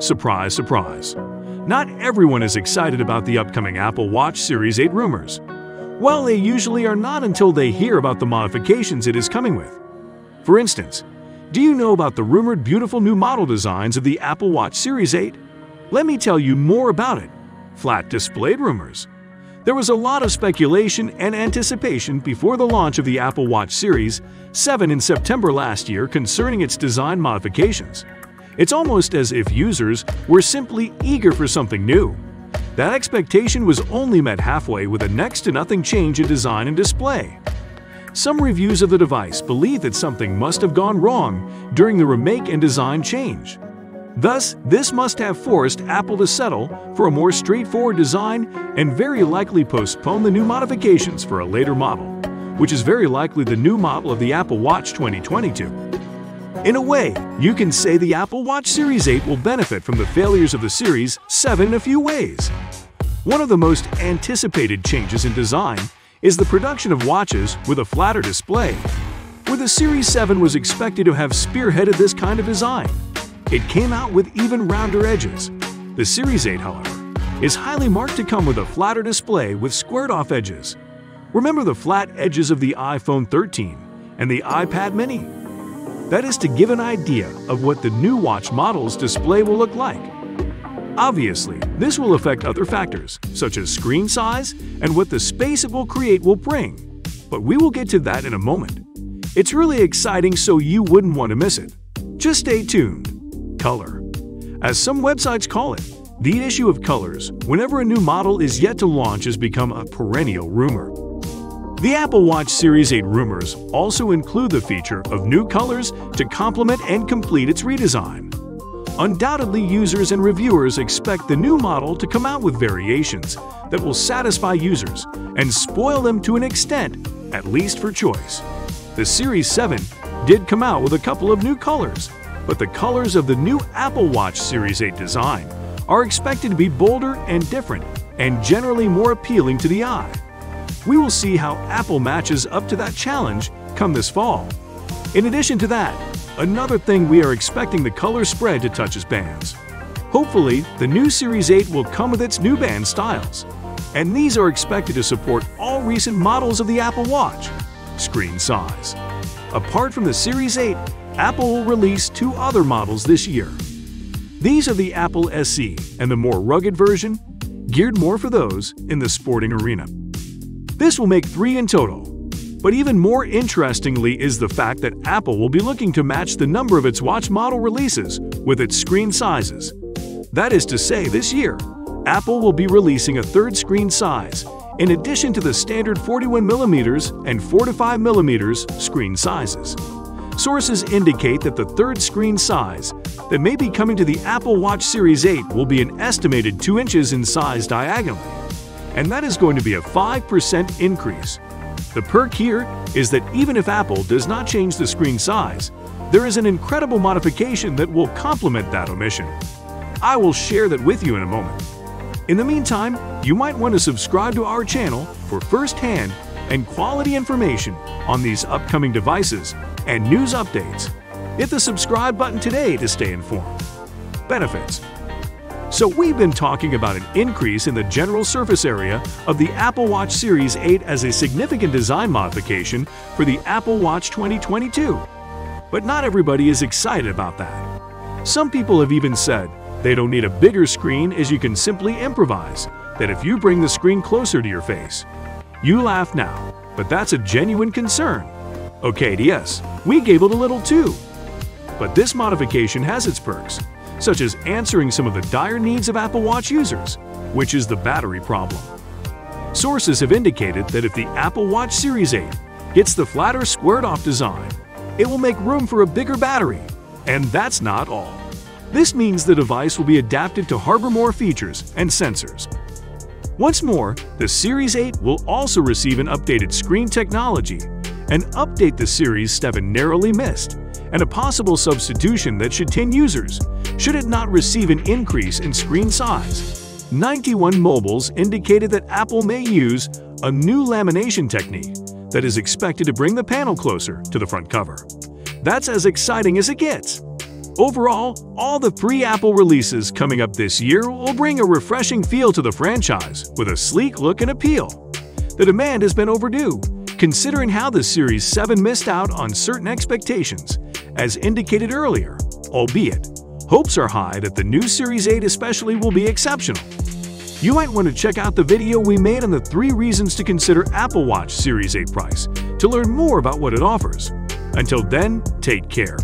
Surprise, surprise. Not everyone is excited about the upcoming Apple Watch Series 8 rumors. Well, they usually are not until they hear about the modifications it is coming with. For instance, do you know about the rumored beautiful new model designs of the Apple Watch Series 8? Let me tell you more about it. Flat displayed rumors. There was a lot of speculation and anticipation before the launch of the Apple Watch Series 7 in September last year concerning its design modifications. It's almost as if users were simply eager for something new. That expectation was only met halfway with a next to nothing change in design and display. Some reviews of the device believe that something must have gone wrong during the remake and design change. Thus, this must have forced Apple to settle for a more straightforward design and very likely postpone the new modifications for a later model, which is very likely the new model of the Apple Watch 2022. In a way, you can say the Apple Watch Series 8 will benefit from the failures of the Series 7 in a few ways. One of the most anticipated changes in design is the production of watches with a flatter display, where the Series 7 was expected to have spearheaded this kind of design. It came out with even rounder edges. The Series 8, however, is highly marked to come with a flatter display with squared-off edges. Remember the flat edges of the iPhone 13 and the iPad mini? That is to give an idea of what the new watch model's display will look like. Obviously, this will affect other factors, such as screen size and what the space it will create will bring. But we will get to that in a moment. It's really exciting so you wouldn't want to miss it. Just stay tuned. Color. As some websites call it, the issue of colors whenever a new model is yet to launch has become a perennial rumor. The Apple Watch Series 8 rumors also include the feature of new colors to complement and complete its redesign. Undoubtedly, users and reviewers expect the new model to come out with variations that will satisfy users and spoil them to an extent, at least for choice. The Series 7 did come out with a couple of new colors, but the colors of the new Apple Watch Series 8 design are expected to be bolder and different and generally more appealing to the eye. We will see how Apple matches up to that challenge come this fall. In addition to that, Another thing we are expecting the color spread to touch is bands. Hopefully, the new Series 8 will come with its new band styles, and these are expected to support all recent models of the Apple Watch. Screen size. Apart from the Series 8, Apple will release two other models this year. These are the Apple SE and the more rugged version, geared more for those in the sporting arena. This will make three in total, but even more interestingly is the fact that Apple will be looking to match the number of its watch model releases with its screen sizes. That is to say, this year, Apple will be releasing a third screen size, in addition to the standard 41mm and 45mm screen sizes. Sources indicate that the third screen size that may be coming to the Apple Watch Series 8 will be an estimated 2 inches in size diagonally, and that is going to be a 5% increase the perk here is that even if Apple does not change the screen size, there is an incredible modification that will complement that omission. I will share that with you in a moment. In the meantime, you might want to subscribe to our channel for first-hand and quality information on these upcoming devices and news updates. Hit the subscribe button today to stay informed. Benefits so we've been talking about an increase in the general surface area of the Apple Watch Series 8 as a significant design modification for the Apple Watch 2022. But not everybody is excited about that. Some people have even said they don't need a bigger screen as you can simply improvise, that if you bring the screen closer to your face. You laugh now, but that's a genuine concern. Okay, yes, we gave it a little too. But this modification has its perks such as answering some of the dire needs of Apple Watch users, which is the battery problem. Sources have indicated that if the Apple Watch Series 8 gets the flatter squared-off design, it will make room for a bigger battery. And that's not all. This means the device will be adapted to harbor more features and sensors. Once more, the Series 8 will also receive an updated screen technology, an update the Series 7 narrowly missed, and a possible substitution that should 10 users should it not receive an increase in screen size. 91 Mobiles indicated that Apple may use a new lamination technique that is expected to bring the panel closer to the front cover. That's as exciting as it gets. Overall, all the free Apple releases coming up this year will bring a refreshing feel to the franchise with a sleek look and appeal. The demand has been overdue, considering how the Series 7 missed out on certain expectations, as indicated earlier, albeit hopes are high that the new Series 8 especially will be exceptional. You might want to check out the video we made on the 3 reasons to consider Apple Watch Series 8 price to learn more about what it offers. Until then, take care.